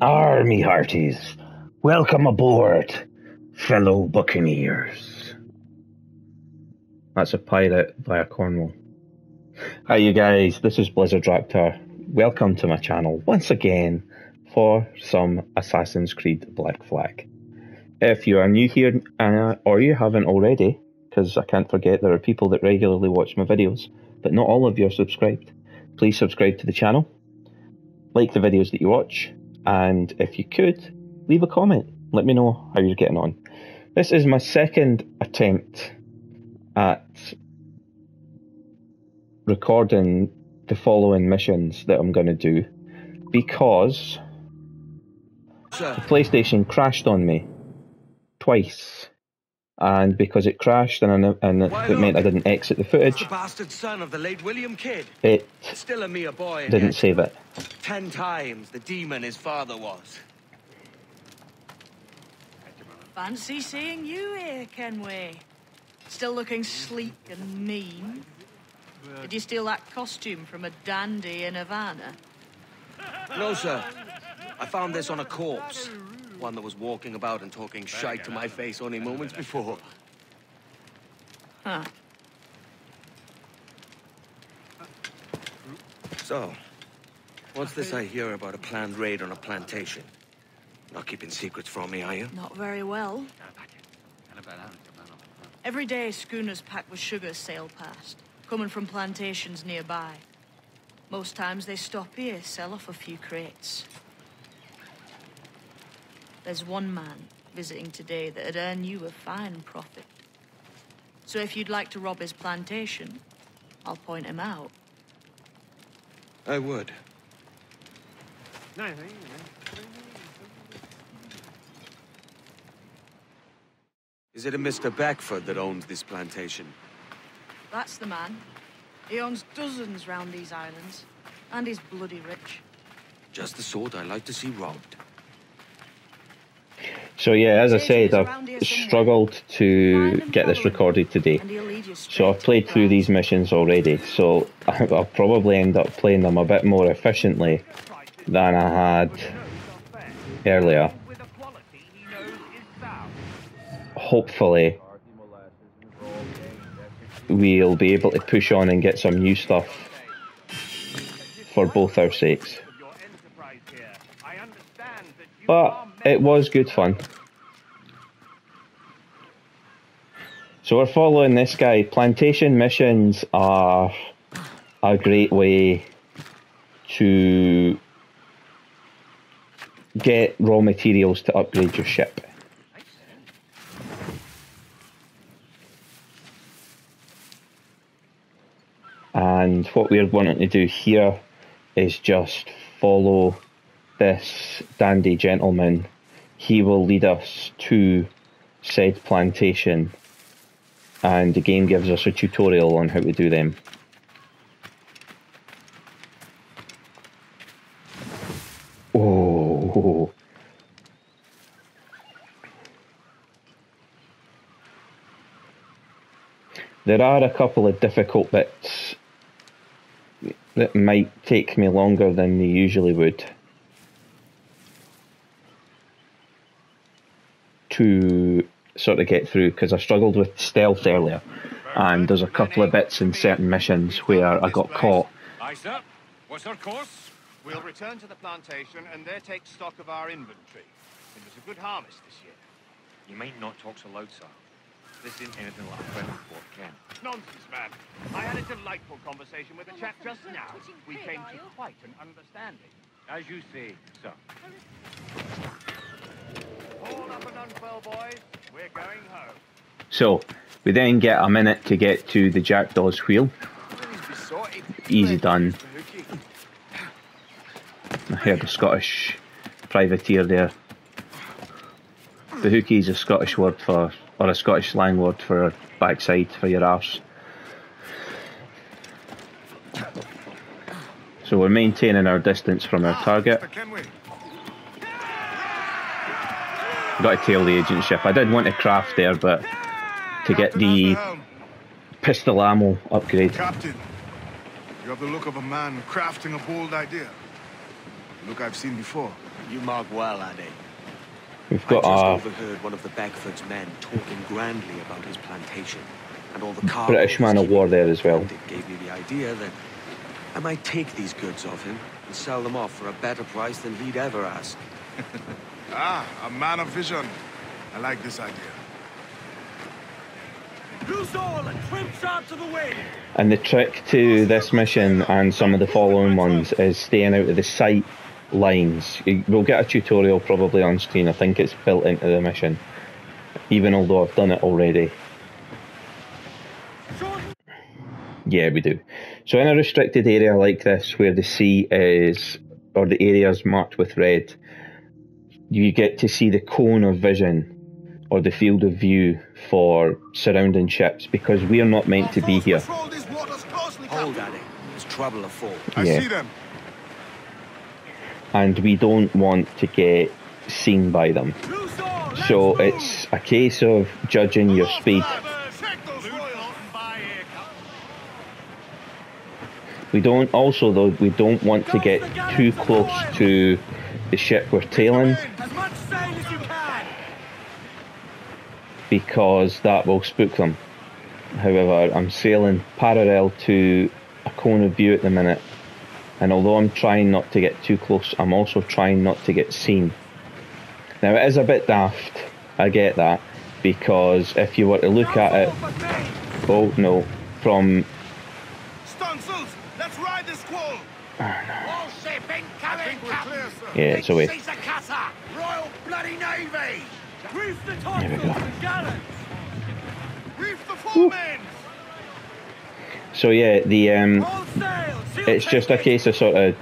Army hearties, welcome aboard, fellow buccaneers. That's a pirate via Cornwall. Hi you guys, this is Blizzard Raptor. Welcome to my channel once again for some Assassin's Creed Black Flag. If you are new here or you haven't already, because I can't forget there are people that regularly watch my videos, but not all of you are subscribed, please subscribe to the channel, like the videos that you watch, and if you could, leave a comment. Let me know how you're getting on. This is my second attempt at recording the following missions that I'm going to do because the PlayStation crashed on me twice. And because it crashed and, I, and it meant I didn't exit the It's the footage, bastard son of the late William Kidd. it Still a mere boy. didn't yet save it. Ten times the demon his father was. Fancy seeing you here, Kenway. Still looking sleek and mean. Did you steal that costume from a dandy in Havana? No, sir. I found this on a corpse. One that was walking about and talking shite to my face only moments before. Huh. So, what's this I hear about a planned raid on a plantation? Not keeping secrets from me, are you? Not very well. Every day, schooners packed with sugar sail past, coming from plantations nearby. Most times they stop here, sell off a few crates. There's one man visiting today that'd earn you a fine profit. So if you'd like to rob his plantation, I'll point him out. I would. Is it a Mr. Beckford that owns this plantation? That's the man. He owns dozens round these islands, and he's bloody rich. Just the sort I like to see robbed. So yeah, as I said, I've struggled to get this recorded today. And he'll lead you straight So I've played through these missions already, so I'll probably end up playing them a bit more efficiently than I had earlier. Hopefully, we'll be able to push on and get some new stuff for both our sakes. But it was good fun. So we're following this guy. Plantation missions are a great way to get raw materials to upgrade your ship. And what we're wanting to do here is just follow this dandy gentleman. He will lead us to said plantation and the game gives us a tutorial on how to do them. Oh, there are a couple of difficult bits that might take me longer than they usually would to sort of get through because I struggled with stealth earlier, and there's a couple of bits in certain missions where I got caught. Aye, sir. What's our course? We'll return to the plantation and there take stock of our inventory. It was a good harvest this year. You might not talk so loud, sir. This isn't anything like a friendly Fort Ken. Nonsense, man. I had a delightful conversation with a chap just now. We came to quite an understanding. As you say, sir. Hold up and unfurl, boys. We're going home. So we then get a minute to get to the Jackdaw's Wheel. Easy done. I heard a Scottish privateer there. Bahookie is a Scottish word for, or a Scottish slang word for backside, for your arse. So we're maintaining our distance from our target. Got to tail the agent ship. I did want to craft there, but to get the pistol ammo upgrade. Captain, you have the look of a man crafting a bold idea. Look I've seen before. You mark well, Adé. We've got I got just a overheard one of the Beckford's men talking grandly about his plantation and all the cargo British man of war there as well. It gave me the idea that I might take these goods off him and sell them off for a better price than he'd ever ask. Ah, a man of vision. I like this idea. Loose all and trim sharp to the wind. And the trick to this mission and some of the following ones is staying out of the sight lines. We'll get a tutorial probably on screen. I think it's built into the mission, even although I've done it already. Yeah, we do. So in a restricted area like this, where the sea is, or the area is marked with red, you get to see the cone of vision or the field of view for surrounding ships because we are not meant to be here. Patrol these waters closely, Hold, Captain. Adé. There's trouble afoot. I see them. and we don't want to get seen by them. loose all. Let's So it's a case of judging your speed. Take those royals. We don't also though we don't want to get too close to the ship we're tailing as much sail as you can. because that will spook them. However, I'm sailing parallel to a cone of view at the minute, and although I'm trying not to get too close, I'm also trying not to get seen. Now it is a bit daft, I get that, because if you were to look at it, oh no, from Stunsels, let's ride this squall. Ah, All ship I incoming, think we're clear, sir. Yeah, it's away. Caesar Royal Bloody Navy. Reef the we go. the foremans. So yeah, the um, All sail. seal it's just a case of sort of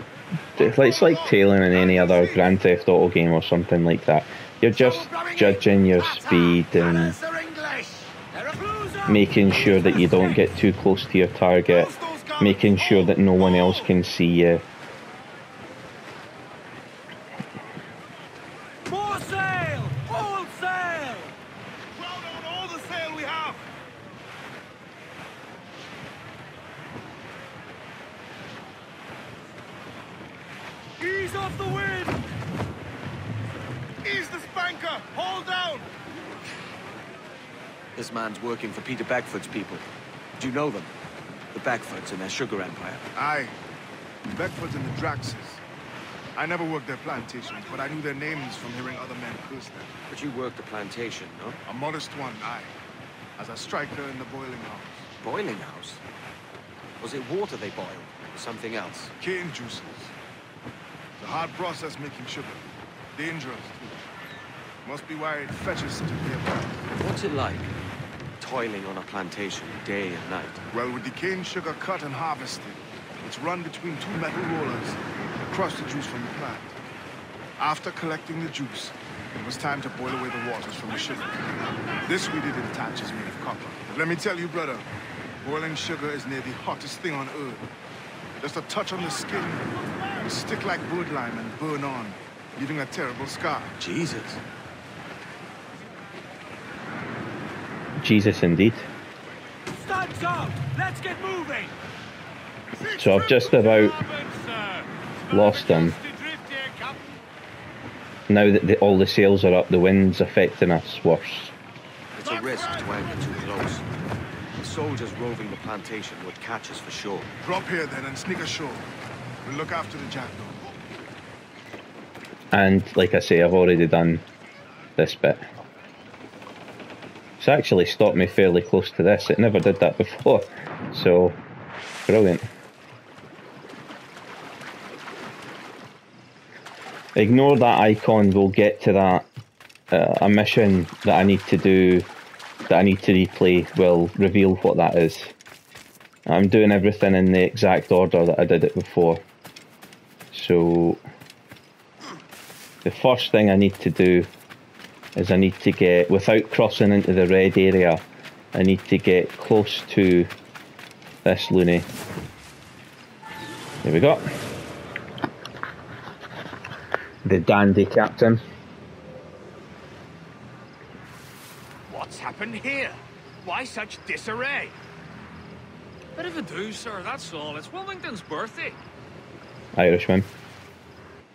it's like tailing in any other Grand Theft Auto game or something like that. You're just judging your speed and Colours are English. They're a blues making sure that you don't get too close to your target, making sure that no one else can see you. More sail. All sail. Crowd on all the sail we have. Ease off the wind. Ease the spanker. Hold down. This man's working for Peter Beckford's people. Do you know them? The Beckfords and their sugar empire. Aye. Beckford and the Draxes. I never worked their plantations, but I knew their names from hearing other men curse them. But you worked a plantation, no? A modest one, aye. As a striker in the boiling house. Boiling house? Was it water they boiled, or something else? Cane juices. It's a hard process making sugar. Dangerous, too. Must be why it fetches such a dear. What's it like, toiling on a plantation day and night? Well, with the cane sugar cut and harvested, it's run between two metal rollers crush the juice from the plant. After collecting the juice, it was time to boil away the waters from the sugar. This we did in tatches made of copper. But let me tell you, brother, boiling sugar is near the hottest thing on earth. Just a touch on the skin, will stick like wood lime and burn on, leaving a terrible scar. Jesus. Jesus, indeed. Studs up. Let's get moving. So I've just about lost them. Now that the, all the sails are up, the wind's affecting us worse. It's a risk to anchor too close. The soldiers roving the plantation would catch us for sure. Drop here then and sneak ashore. We'll look after the jackdaw. And like I say, I've already done this bit. It's actually stopped me fairly close to this. It never did that before. So, brilliant. Ignore that icon, we'll get to that. Uh, a mission that I need to do, that I need to replay, will reveal what that is. I'm doing everything in the exact order that I did it before. So, the first thing I need to do is I need to get, without crossing into the red area, I need to get close to this loony. There we go. The dandy captain. What's happened here? Why such disarray? Bit of a do, sir, that's all. It's Wilmington's birthday. Irishman.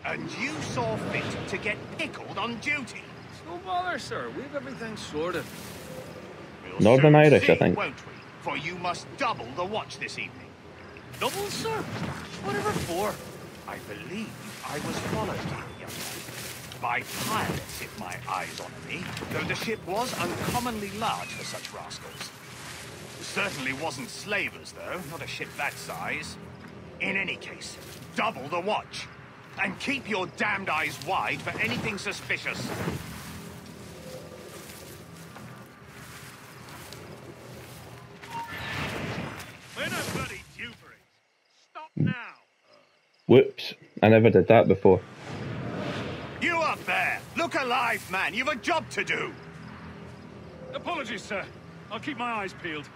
And you saw fit to get pickled on duty. No bother, sir. We've everything sorted. We'll Northern soon Irish, I think. Won't we? For you must double the watch this evening. Double, sir? Whatever for? I believe I was followed here, young man. By pirates, if my eyes on me, though the ship was uncommonly large for such rascals. Certainly wasn't slavers, though, not a ship that size. In any case, double the watch. And keep your damned eyes wide for anything suspicious. Whoops. I never did that before. You up there! Look alive, man! You've a job to do! Apologies, sir. I'll keep my eyes peeled.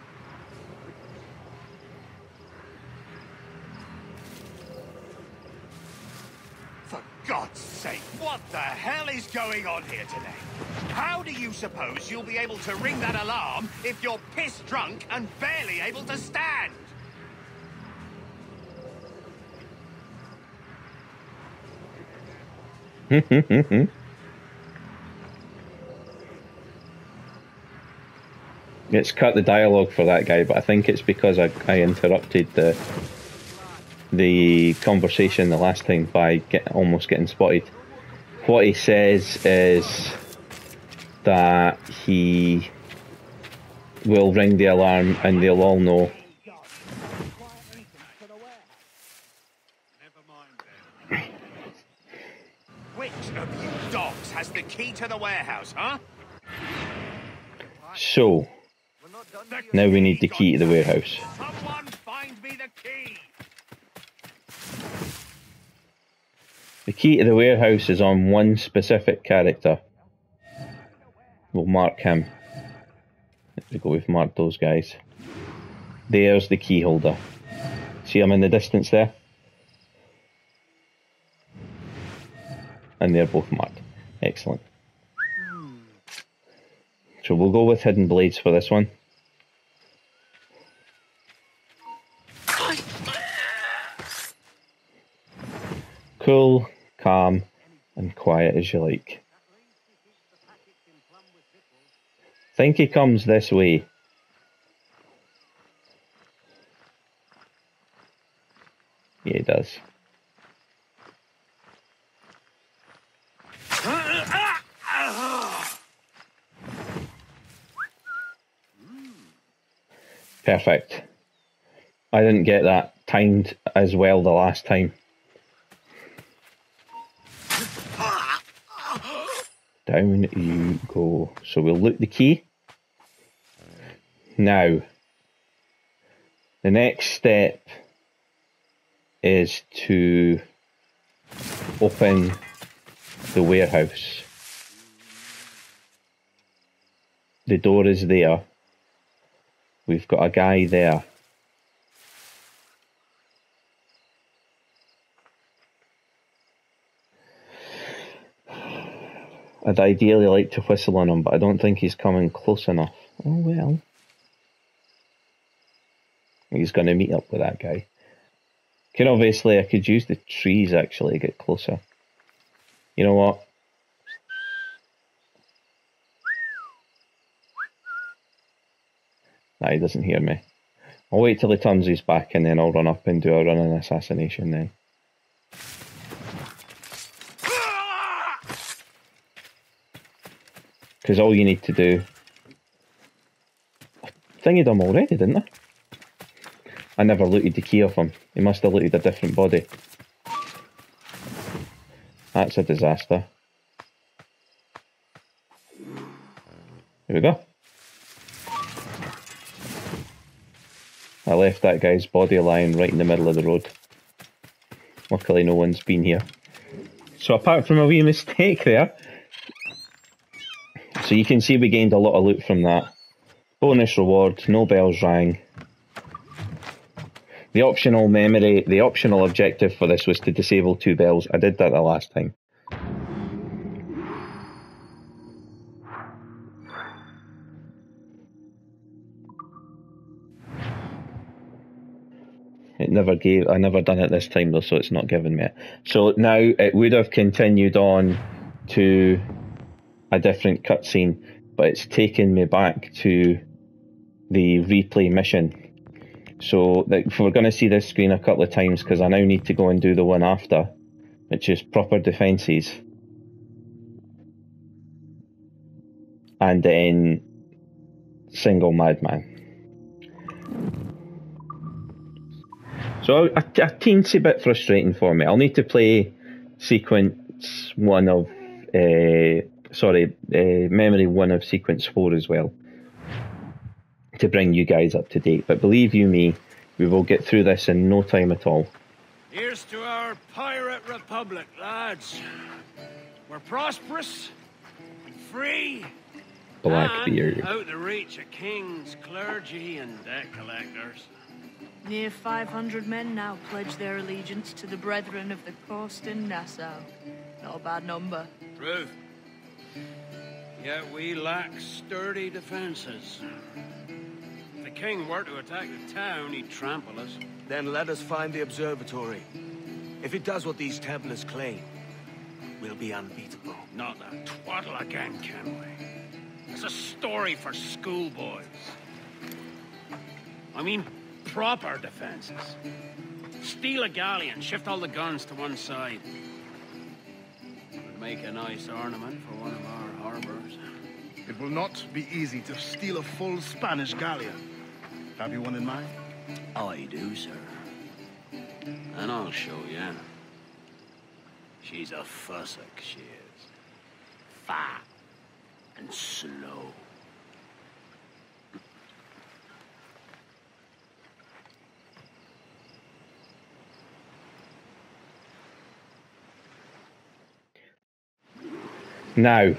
For God's sake, what the hell is going on here today? How do you suppose you'll be able to ring that alarm if you're piss drunk and barely able to stand? It's cut the dialogue for that guy, but I think it's because I, I interrupted the the conversation the last time by get, almost getting spotted. What he says is that he will ring the alarm and they'll all know. Which of you dogs has the key to the warehouse, huh? So, now we need the key to the warehouse. Someone find me the key! The key to the warehouse is on one specific character. We'll mark him. There we go, we've marked those guys. There's the key holder. See him in the distance there? And they're both marked. Excellent. So we'll go with Hidden Blades for this one. Cool, calm, and quiet as you like. Think he comes this way. Yeah, he does. Perfect. I didn't get that timed as well the last time. Down you go. So we'll loot the key. Now, the next step is to open the warehouse. The door is there. We've got a guy there. I'd ideally like to whistle on him, but I don't think he's coming close enough. Oh well. He's going to meet up with that guy. Can obviously, I could use the trees actually to get closer. You know what? Nah, he doesn't hear me. I'll wait till he turns his back and then I'll run up and do a running assassination then. Because all you need to do. I thingied him already, didn't I? I never looted the key off him. He must have looted a different body. That's a disaster. Here we go. I left that guy's body lying right in the middle of the road. Luckily no one's been here. So apart from a wee mistake there, so you can see we gained a lot of loot from that. Bonus reward, no bells rang. The optional memory, the optional objective for this was to disable two bells. I did that the last time. It never gave. I never done it this time though, so it's not giving me it. So now it would have continued on to a different cutscene, but it's taken me back to the replay mission. So like, we're going to see this screen a couple of times because I now need to go and do the one after, which is proper defences. And then single madman. So a, a teensy bit frustrating for me. I'll need to play sequence one of, uh, sorry, uh, memory one of sequence four as well to bring you guys up to date. But believe you me, we will get through this in no time at all. Here's to our pirate republic, lads. We're prosperous, and free, Blackbeard. and out the reach of kings, clergy, and debt collectors. Near 500 men now pledge their allegiance to the Brethren of the Coast in Nassau. Not a bad number. Truth. Yet we lack sturdy defenses. If the king were to attack the town, he'd trample us. Then let us find the observatory. If it does what these Templars claim, we'll be unbeatable. Not that twaddle again, can we? It's a story for schoolboys. I mean, proper defenses. Steal a galleon, shift all the guns to one side. It would make a nice ornament for one of our harbors. It will not be easy to steal a full Spanish galleon. Have you one in mind? Oh, I do, sir. And I'll show you. She's a fussock, she is. Fat and slow. Now,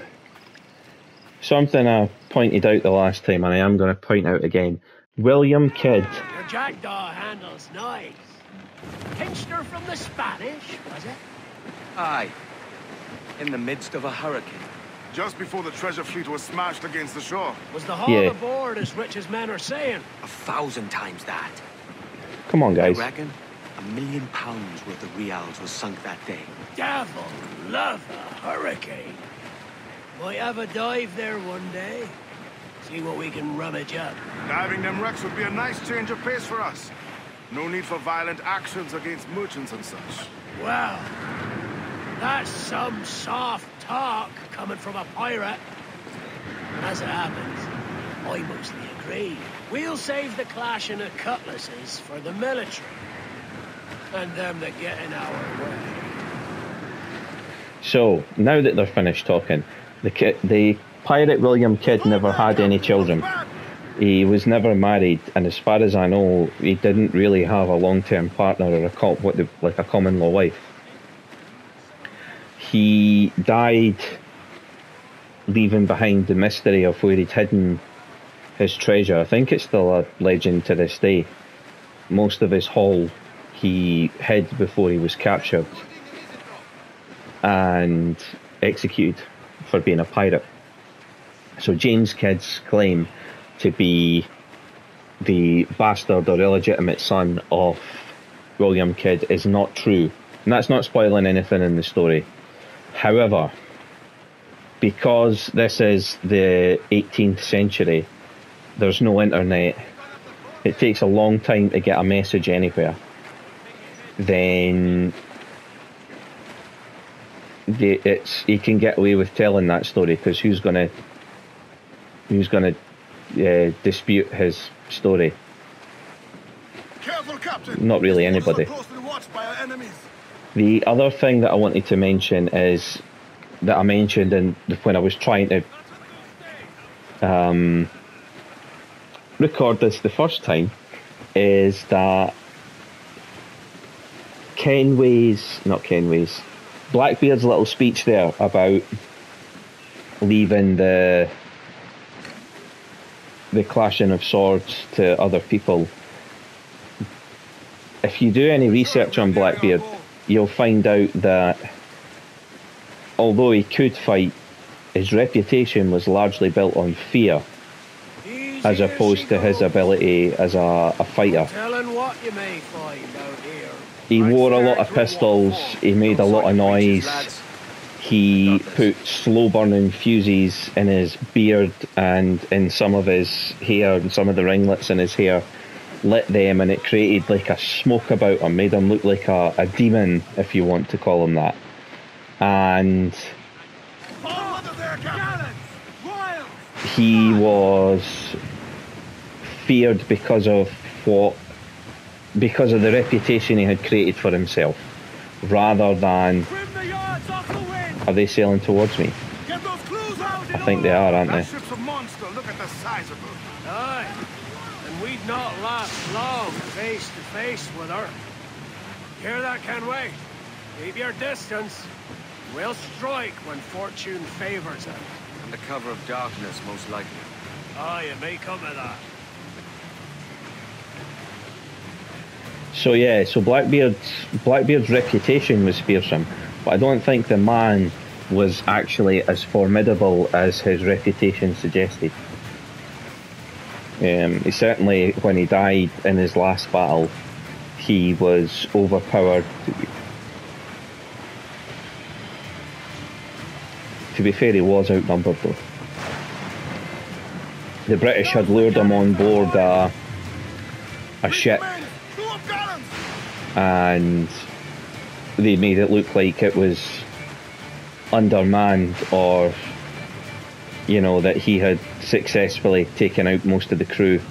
something I pointed out the last time, and I am going to point out again. William Kidd. Your jackdaw handles nice. Pinched her from the Spanish, was it? Aye. In the midst of a hurricane. Just before the treasure fleet was smashed against the shore. Was the haul Yeah. aboard as rich as men are saying? A thousand times that. Come on, I guys. reckon a million pounds worth of reals was sunk that day. Devil love a hurricane. Might have a dive there one day. See what we can rummage up. Diving them wrecks would be a nice change of pace for us. No need for violent actions against merchants and such. Well, that's some soft talk coming from a pirate. As it happens, I mostly agree. We'll save the clashing of cutlasses for the military. And them that get in our way. So, now that they're finished talking, the, ki- the pirate William Kidd never had any children. He was never married, and as far as I know, he didn't really have a long-term partner or a co- what the, like a common law wife. He died, leaving behind the mystery of where he'd hidden his treasure. I think it's still a legend to this day. Most of his haul he hid before he was captured and executed for being a pirate. So James Kidd's claim to be the bastard or illegitimate son of William Kidd is not true. And that's not spoiling anything in the story. However, because this is the 18th century, there's no internet, it takes a long time to get a message anywhere, then it's he can get away with telling that story because who's gonna who's gonna uh, dispute his story? Careful, Captain! Not really anybody. are closely watched by our enemies. The other thing that I wanted to mention is that I mentioned in when I was trying to um, record this the first time is that Kenway's not Kenway's Blackbeard's little speech there about leaving the the clashing of swords to other people. If you do any research on Blackbeard, you'll find out that although he could fight, his reputation was largely built on fear. As opposed to his ability as a, a fighter. Telling what you may find out here. He wore a lot of pistols, he made a lot of noise, he put slow burning fuses in his beard and in some of his hair and some of the ringlets in his hair, lit them, and it created like a smoke about him, made him look like a, a demon, if you want to call him that. And he was feared because of what because of the reputation he had created for himself rather than are they sailing towards me I think they are aren't That they ship's a monster. Look at the size of her. Aye. And we'd not last long face to face with her. Hear that, Kenway? Keep your distance. We'll strike when fortune favors us. Under cover of darkness, most likely. Aye, it may come to that. so yeah so Blackbeard's Blackbeard's reputation was fearsome but I don't think the man was actually as formidable as his reputation suggested. Um, he certainly when he died in his last battle he was overpowered. To be fair he was outnumbered though. The British had lured him on board a, a ship Men, throw up gallons. and they made it look like it was undermanned or you know that he had successfully taken out most of the crew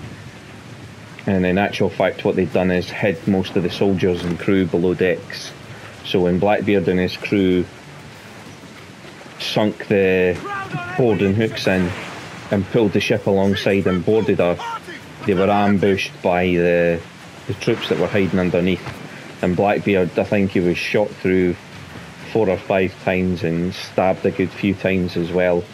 and in actual fact what they'd done is hid most of the soldiers and crew below decks so when Blackbeard and his crew sunk the boarding hooks in and pulled the ship alongside and boarded her they were ambushed by the the troops that were hiding underneath. And Blackbeard, I think he was shot through four or five times and stabbed a good few times as well.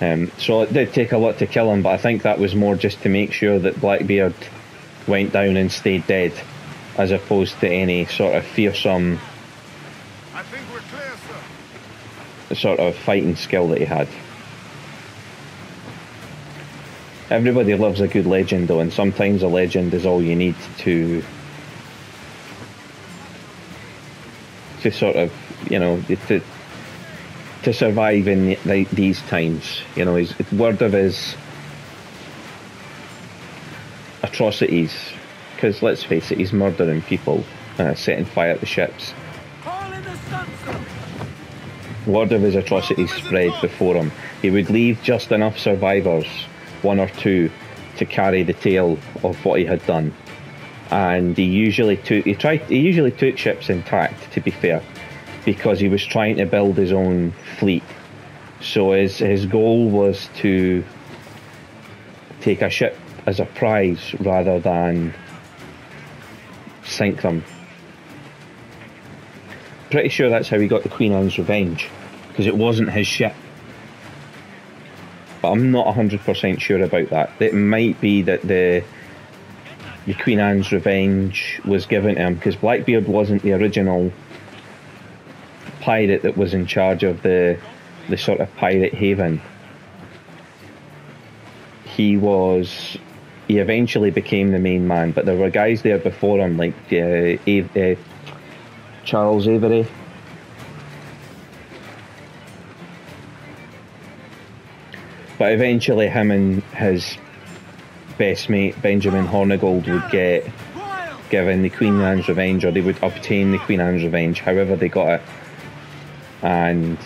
Um, so it did take a lot to kill him, but I think that was more just to make sure that Blackbeard went down and stayed dead, as opposed to any sort of fearsome I think we're clear, sir. sort of fighting skill that he had. Everybody loves a good legend though, and sometimes a legend is all you need to to sort of you know to to survive in the, the, these times. You know, his word of his atrocities, because let's face it, he's murdering people, uh, setting fire the ships. Word of his atrocities spread before him. He would leave just enough survivors, one or two, to carry the tale of what he had done. And he usually took he tried he usually took ships intact, to be fair, because he was trying to build his own fleet. So his his goal was to take a ship as a prize rather than sink them pretty sure that's how he got the Queen Anne's Revenge, because it wasn't his ship. But I'm not 100% sure about that. It might be that the the Queen Anne's Revenge was given to him, because Blackbeard wasn't the original pirate that was in charge of the the sort of pirate haven. He was. He eventually became the main man, but there were guys there before him, like uh, uh, Charles Avery. But eventually, him and his best mate Benjamin Hornigold would get given the Queen Anne's Revenge, or they would obtain the Queen Anne's Revenge, however they got it. And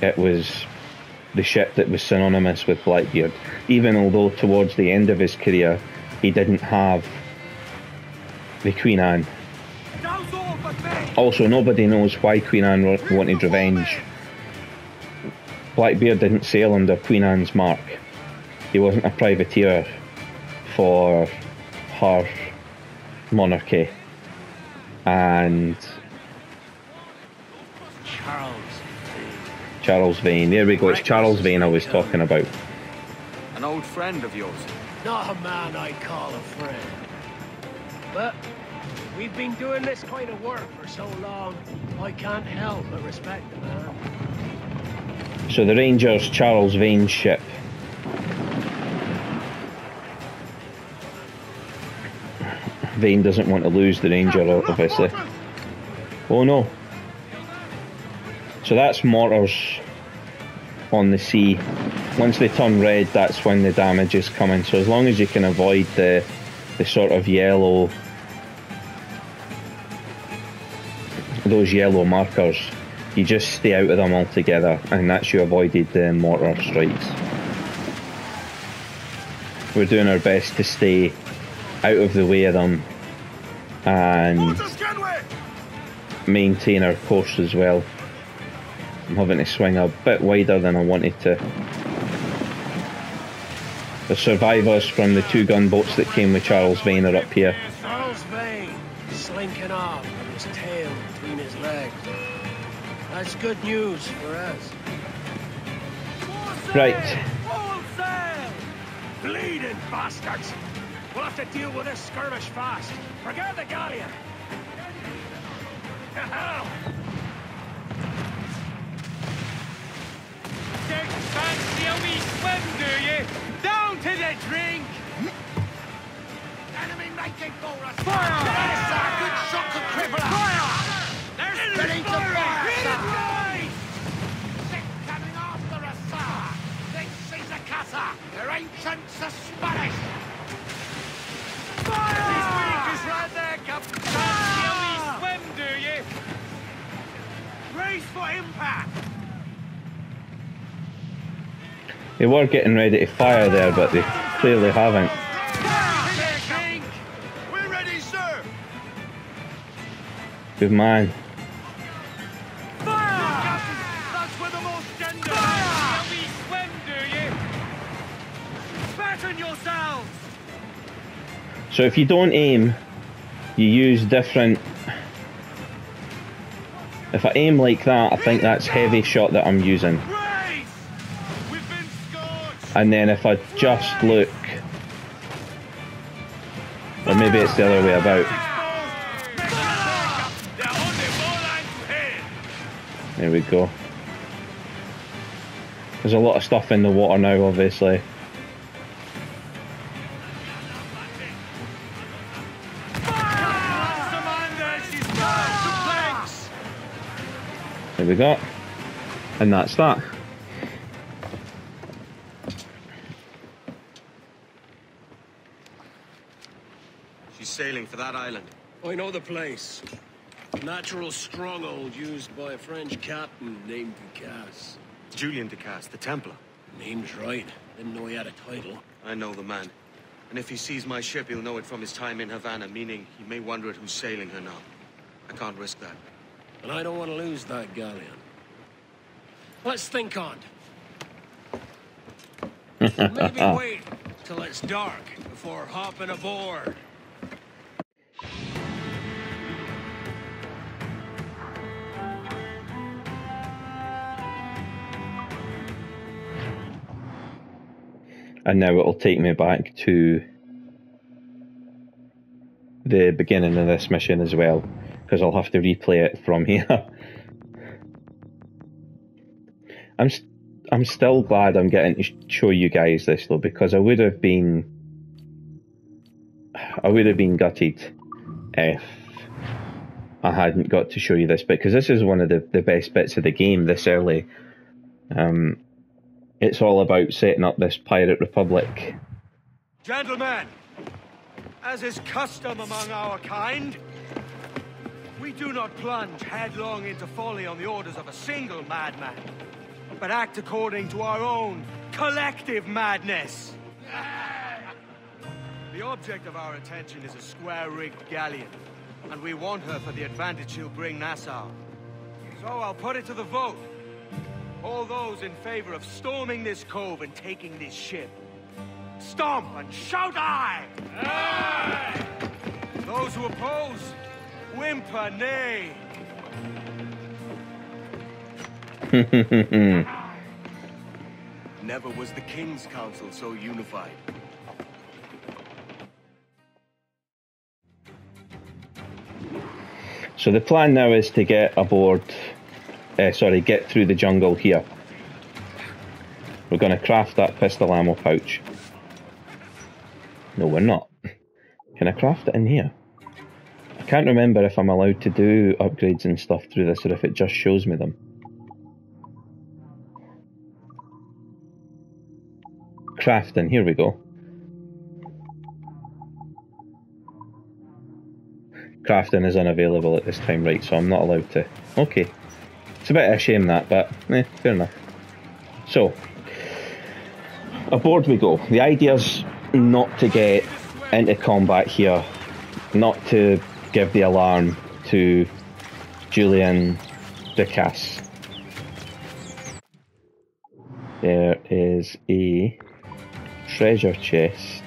it was the ship that was synonymous with Blackbeard, even although towards the end of his career he didn't have the Queen Anne. Also, nobody knows why Queen Anne wanted revenge. Blackbeard didn't sail under Queen Anne's mark. He wasn't a privateer for her monarchy. And Charles. Charles Vane, there we go, it's Charles Vane I was talking about. An old friend of yours. Not a man I call a friend. But we've been doing this kind of work for so long, I can't help but respect the man. So the Rangers Charles Vane's ship Vane doesn't want to lose the ranger, obviously. Oh no. So that's mortars on the sea. Once they turn red, that's when the damage is coming. So as long as you can avoid the the sort of yellow those yellow markers, you just stay out of them altogether, and that's you avoided the mortar strikes. We're doing our best to stay out of the way of them and maintain our course as well. I'm having to swing a bit wider than I wanted to. The survivors from the two gunboats that came with Charles Vane are up here. Charles Vane, slinking off with his tail between his legs. That's good news for us. Right. Bleeding bastards! We'll have to deal with this skirmish fast. Forget the galleon! To hell! Don't fancy a wee swim, do you? Down to the drink! Enemy making for us! Fire! Yes, sir! Good shot could cripple us! Fire! There's Ready to fire! sir. to! Ship coming after us, sir! Think she's a cutter! Their ancients are Spanish! They were getting ready to fire there, but they clearly haven't. Down to the drink! We're ready, sir! Good man. So if you don't aim, you use different. If I aim like that, I think that's heavy shot that I'm using. And then if I just look, or maybe it's the other way about. There we go. There's a lot of stuff in the water now, obviously. We go. And that's that. She's sailing for that island. I know the place. Natural stronghold used by a French captain named du Casse. Julian Ducasse, the Templar. Name's right. Didn't know he had a title. I know the man. And if he sees my ship, he'll know it from his time in Havana, meaning he may wonder at who's sailing her now. I can't risk that. And I don't want to lose that galleon. Let's think on it. Maybe wait till it's dark before hopping aboard. And now it'll take me back to the beginning of this mission as well, because I'll have to replay it from here. I'm st- I'm still glad I'm getting to show you guys this though, because I would have been I would have been gutted if I hadn't got to show you this bit, because this is one of the, the best bits of the game this early. Um, it's all about setting up this pirate republic. Gentlemen, as is custom among our kind, do not plunge headlong into folly on the orders of a single madman, but act according to our own collective madness. The object of our attention is a square-rigged galleon, and we want her for the advantage she'll bring Nassau. So I'll put it to the vote. All those in favor of storming this cove and taking this ship, stomp and shout aye! Aye! Those who oppose, whimper nay. Never was the King's Council so unified. So the plan now is to get aboard, uh, sorry, get through the jungle here. We're going to craft that pistol ammo pouch. No, we're not. Can I craft it in here? Can't remember if I'm allowed to do upgrades and stuff through this or if it just shows me them. Crafting, here we go. Crafting is unavailable at this time, right, so I'm not allowed to. Okay. It's a bit of a shame that, but eh, fair enough. So, aboard we go. The idea's not to get into combat here, not to give the alarm to Julian Ducasse. There is a treasure chest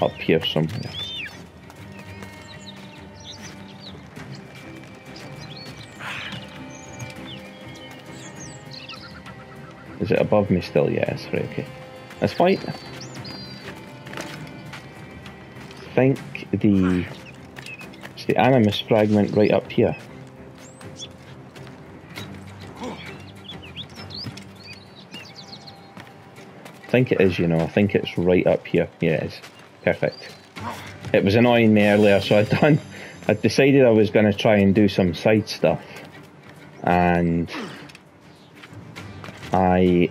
up here somewhere. Is it above me still? Yes, right, okay. Let's fight. I think the it's the animus fragment right up here. I think it is, you know, I think it's right up here. Yeah, it is. Perfect. It was annoying me earlier, so I'd done I decided I was gonna try and do some side stuff. And I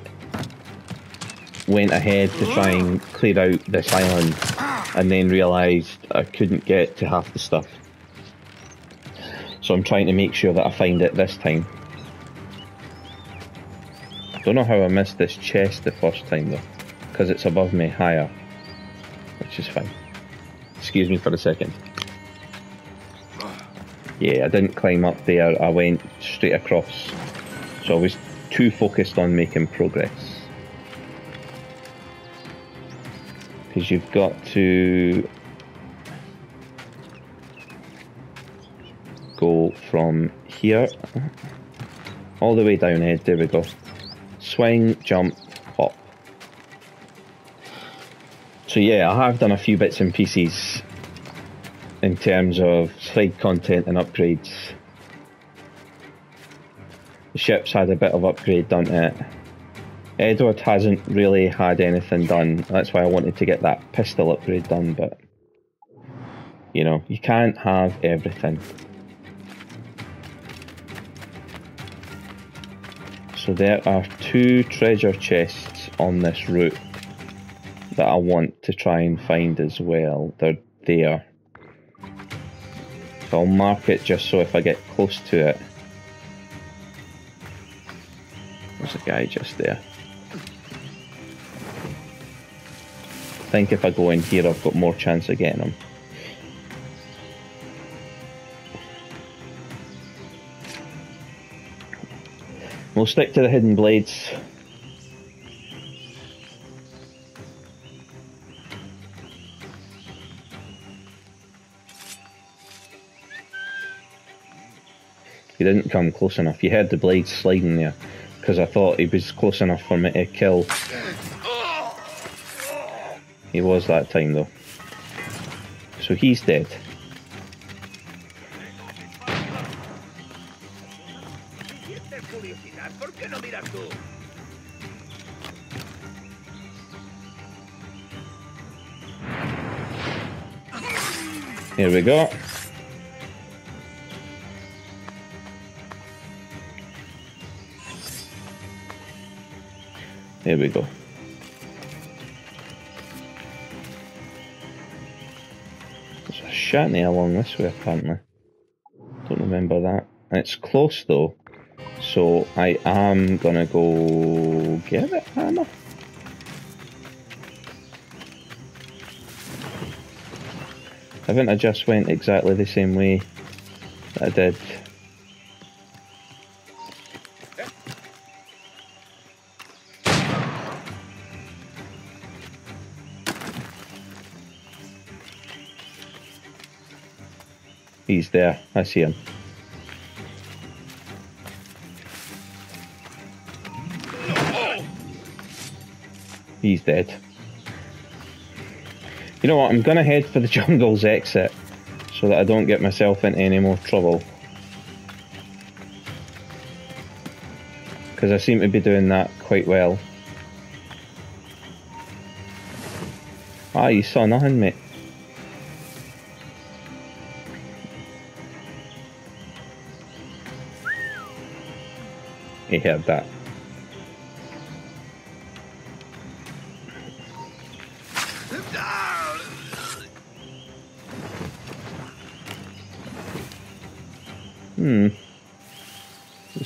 went ahead to try and clear out this island and then realised I couldn't get to half the stuff. So I'm trying to make sure that I find it this time. I don't know how I missed this chest the first time though, because it's above me higher, which is fine. Excuse me for a second. Yeah, I didn't climb up there, I went straight across. So I was too focused on making progress. Because you've got to go from here all the way down here. There we go. Swing, jump, hop. So yeah, I have done a few bits and pieces in terms of slide content and upgrades the ship's had a bit of upgrade done to it. Edward hasn't really had anything done. That's why I wanted to get that pistol upgrade done, but you know, you can't have everything. So there are two treasure chests on this route that I want to try and find as well. They're there. So I'll mark it just so if I get close to it, There's a guy just there. I think if I go in here I've got more chance of getting him. We'll stick to the hidden blades. He didn't come close enough. You heard the blade sliding there because I thought he was close enough for me to kill. He was that time though. So he's dead. Here we go. There we go. There's a shanty along this way apparently. Don't remember that. it's close though. So I am gonna go get it, Hannah. Haven't I just went exactly the same way I did He's there. I see him. He's dead. You know what? I'm going to head for the jungle's exit so that I don't get myself into any more trouble. Because I seem to be doing that quite well. Ah, you saw nothing, mate. He heard that.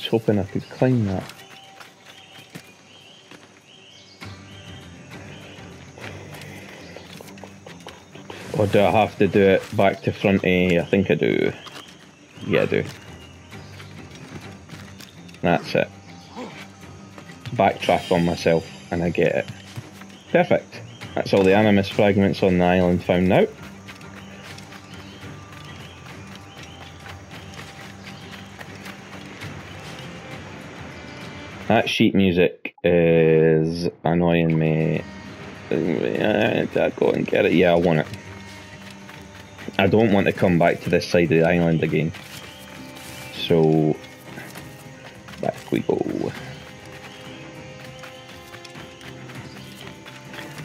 Hoping I could climb that. Or do I have to do it back to front A? I think I do. Yeah, I do. That's it. Backtrack on myself and I get it. Perfect. That's all the animus fragments on the island found now. That sheet music is annoying me. I go and get it. Yeah, I want it. I don't want to come back to this side of the island again. So, back we go.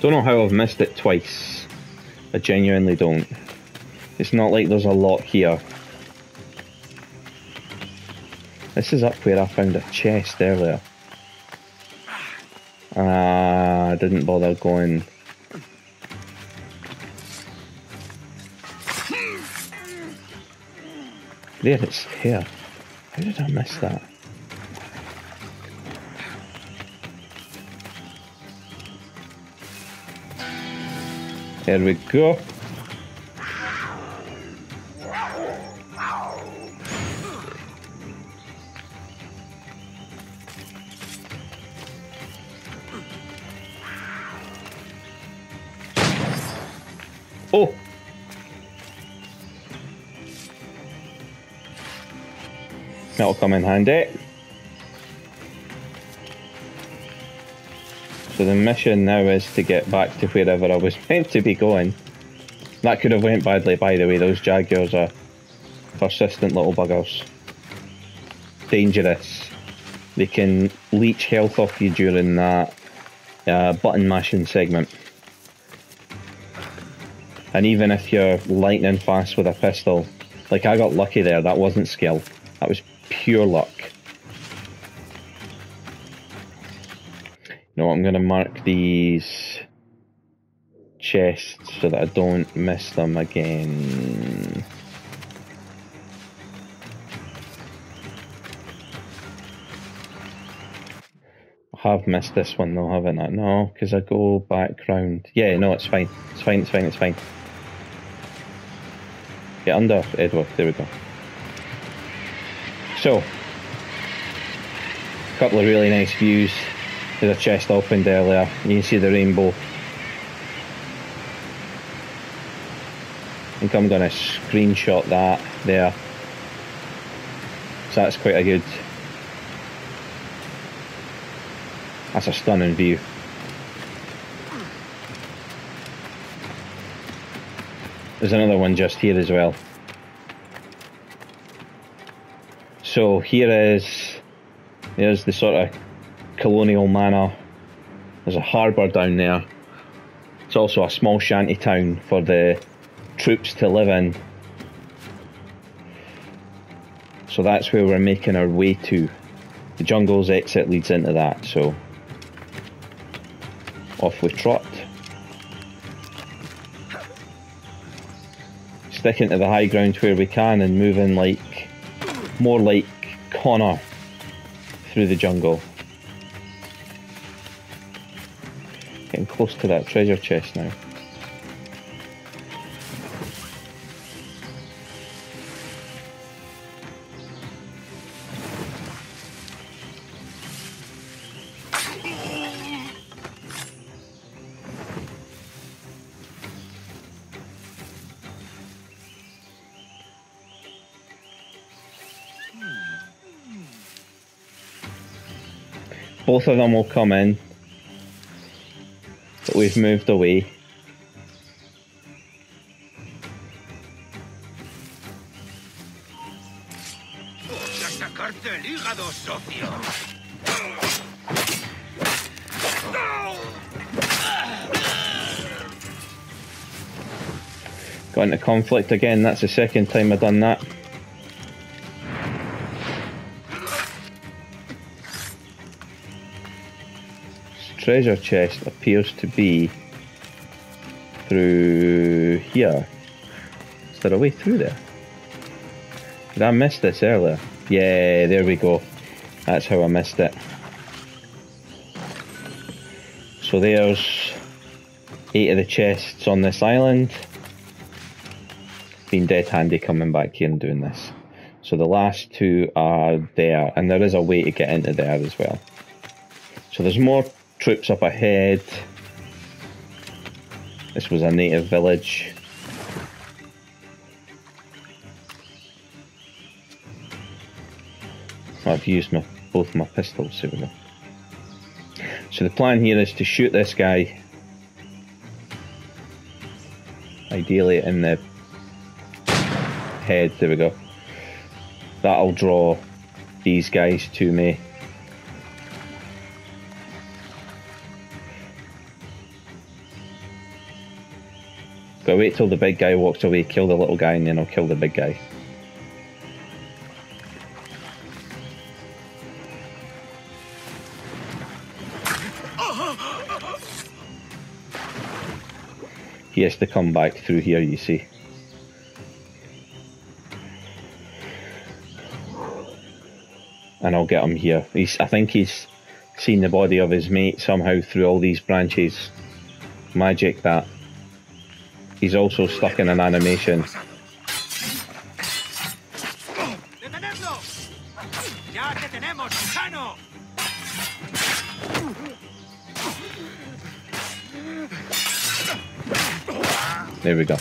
Don't know how I've missed it twice. I genuinely don't. It's not like there's a lot here. This is up where I found a chest earlier. Ah, I didn't bother going. There, it's here. How did I miss that? There we go. That'll come in handy. So the mission now is to get back to wherever I was meant to be going. That could have went badly by the way, those jaguars are persistent little buggers. Dangerous. They can leech health off you during that uh, button mashing segment. And even if you're lightning fast with a pistol, like I got lucky there, that wasn't skill. That was pure luck. No, I'm going to mark these chests so that I don't miss them again. I have missed this one though, haven't I? No, because I go back round. Yeah, no, it's fine. It's fine, it's fine, it's fine. Get under, Edward. There we go. So, a couple of really nice views. There's a chest opened earlier. You can see the rainbow. I think I'm going to screenshot that there. So that's quite a good. That's a stunning view. There's another one just here as well. So here is there's the sort of colonial manor. There's a harbour down there. It's also a small shanty town for the troops to live in. So that's where we're making our way to. The jungle's exit leads into that, so off we trot. Sticking to the high ground where we can and moving like more like Connor through the jungle. Getting close to that treasure chest now. Both of them will come in. But we've moved away. Got into conflict again, that's the second time I've done that. Treasure chest appears to be through here. Is there a way through there? Did I miss this earlier? Yeah, there we go. That's how I missed it. So there's eight of the chests on this island. Been dead handy coming back here and doing this. So the last two are there, and there is a way to get into there as well. So there's more troops up ahead. This was a native village. I've used my both my pistols, here we. So the plan here is to shoot this guy. Ideally in the head, there we go. That'll draw these guys to me. Gotta wait till the big guy walks away, kill the little guy, and then I'll kill the big guy. He has to come back through here, you see. And I'll get him here. He's, I think he's seen the body of his mate somehow through all these branches. Magic that. He's also stuck in an animation. There we go.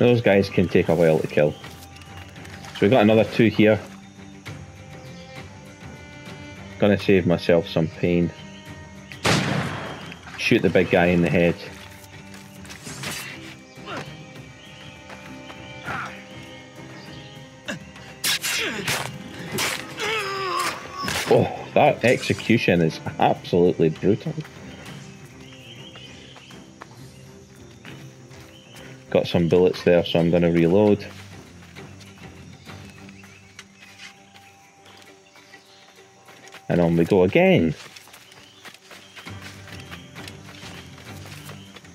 Those guys can take a while to kill. So we got another two here. Gonna save myself some pain. Shoot the big guy in the head. Execution is absolutely brutal. Got some bullets there, so I'm going to reload. And on we go again.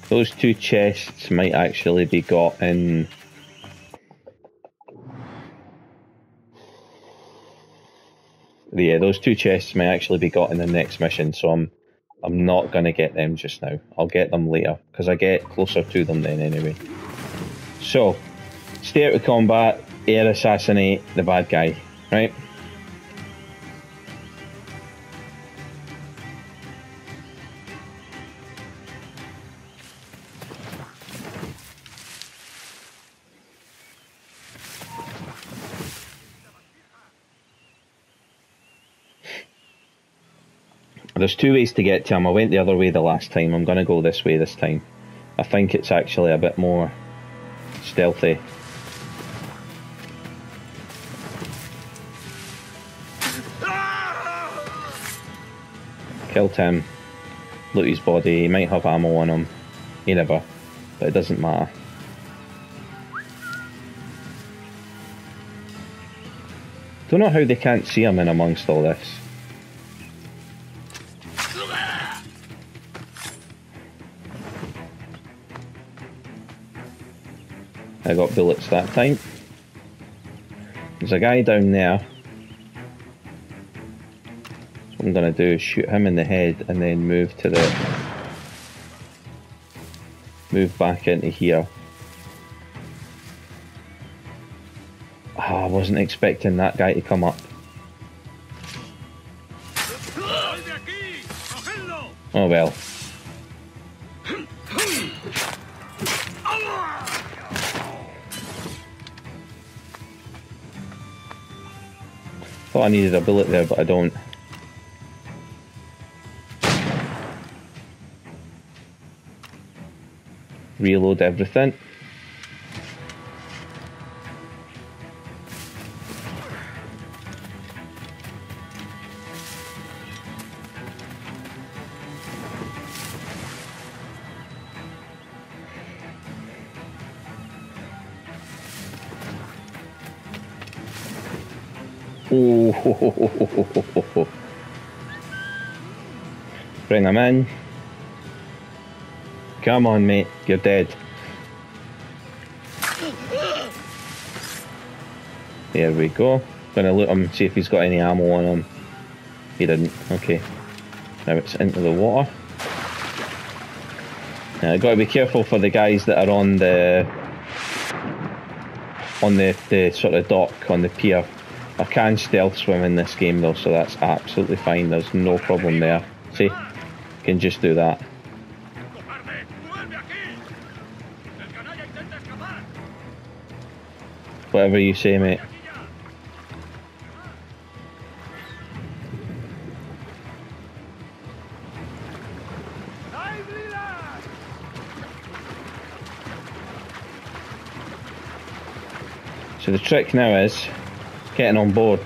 Those two chests might actually be got in. Yeah, those two chests may actually be got in the next mission, so I'm I'm not gonna get them just now. I'll get them later because I get closer to them then anyway. So, stay out of combat, air assassinate the bad guy, right? There's two ways to get to him. I went the other way the last time. I'm going to go this way this time. I think it's actually a bit more stealthy. Killed him. Loot his body. He might have ammo on him. He never. But it doesn't matter. Don't know how they can't see him in amongst all this. I got bullets that time. There's a guy down there. So what I'm gonna do is shoot him in the head and then move to the move back into here. Ah, I wasn't expecting that guy to come up. Oh well. Thought I needed a bullet there, but I don't. Reload everything. In. Come on, mate. You're dead. There we go. Gonna loot him, see if he's got any ammo on him. He didn't. Okay. Now it's into the water. Now, got to be careful for the guys that are on the on the, the sort of dock on the pier. I can stealth swim in this game though, so that's absolutely fine. There's no problem there. See, can just do that. Whatever you say, mate. So the trick now is getting on board.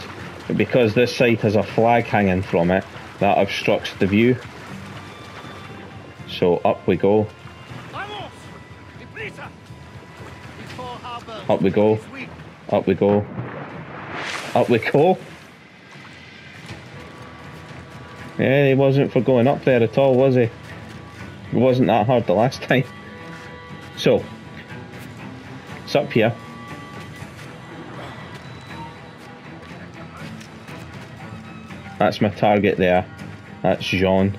But because this site has a flag hanging from it, that obstructs the view. So up we go. Up we go. Up we go. Up we go. Yeah, he wasn't for going up there at all, was he? It wasn't that hard the last time. So, it's up here. That's my target there. That's Jean.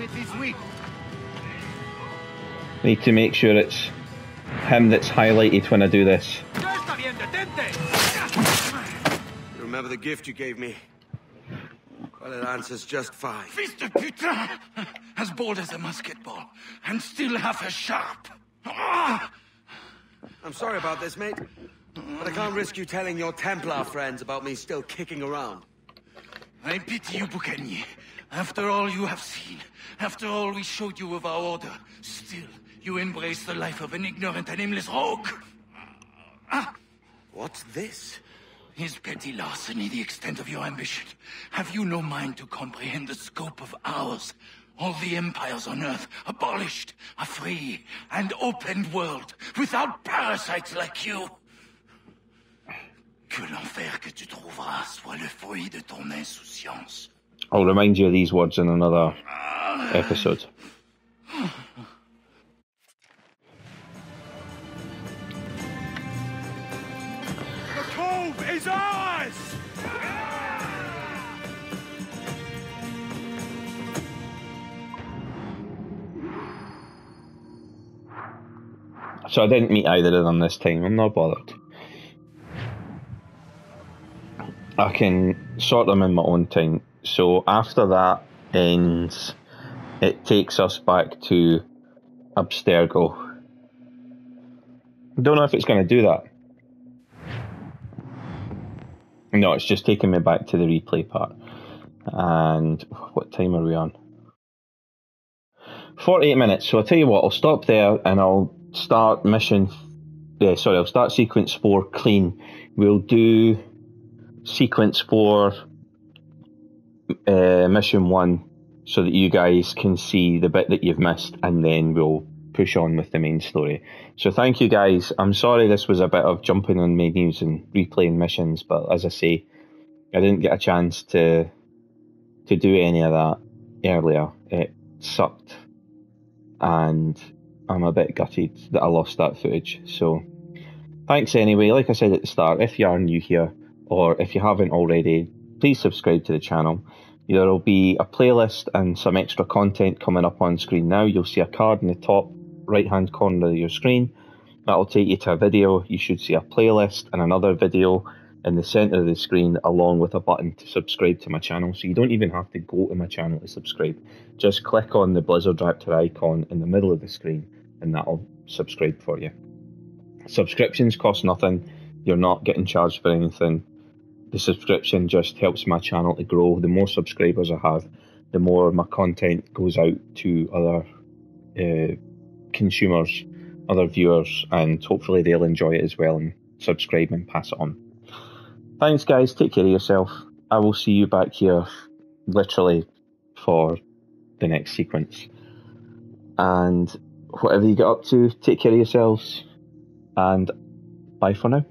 Harbors to hit this week. Need to make sure it's him that's highlighted when I do this. You remember the gift you gave me? Well, it answers just fine. Fist of putain! As bold as a musket ball, and still half as sharp. Ah! I'm sorry about this, mate. But I can't risk you telling your Templar friends about me still kicking around. I pity you, Boucanier. After all you have seen, after all we showed you of our order, still you embrace the life of an ignorant and aimless rogue. Ah, What's this? is petty larceny the extent of your ambition? Have you no mind to comprehend the scope of ours? All the empires on Earth abolished, a free and open world, without parasites like you. Que l'enfer que tu trouveras soit le fruit de ton insouciance. I'll remind you of these words in another episode. The cove is ours! So I didn't meet either of them this time. I'm not bothered. I can sort them in my own time. So after that ends, it takes us back to Abstergo. I don't know if it's going to do that. No, it's just taking me back to the replay part. And what time are we on? 48 minutes. So I'll tell you what, I'll stop there and I'll start mission. Yeah, sorry, I'll start sequence four clean. We'll do sequence four, uh, mission one, so that you guys can see the bit that you've missed, and then we'll push on with the main story. So thank you guys. I'm sorry this was a bit of jumping on menus and replaying missions, but as I say, I didn't get a chance to to do any of that earlier. It sucked, and I'm a bit gutted that I lost that footage. So thanks anyway. Like I said at the start, if you are new here or if you haven't already, please subscribe to the channel. There will be a playlist and some extra content coming up on screen now. You'll see a card in the top right hand corner of your screen. That'll take you to a video. You should see a playlist and another video in the center of the screen, along with a button to subscribe to my channel. So you don't even have to go to my channel to subscribe. Just click on the Blizzard Raptor icon in the middle of the screen, and that'll subscribe for you. Subscriptions cost nothing. You're not getting charged for anything. The subscription just helps my channel to grow. The more subscribers I have, the more my content goes out to other uh, consumers, other viewers, and hopefully they'll enjoy it as well and subscribe and pass it on. Thanks, guys. Take care of yourself. I will see you back here literally for the next sequence. And whatever you get up to, take care of yourselves. And bye for now.